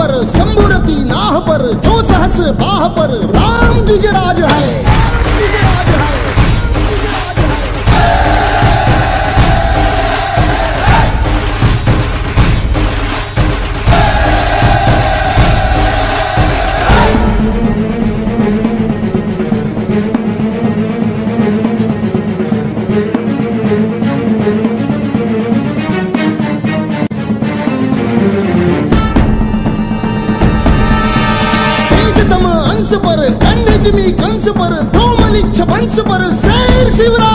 पर शंभुरती नाह पर जो सहस बाह पर राम गिजराज है। கன்சு பரு கண்ணு ஜிமி கன்சு பரு தோமலிச்ச பன்சு பரு சேர் சிவரா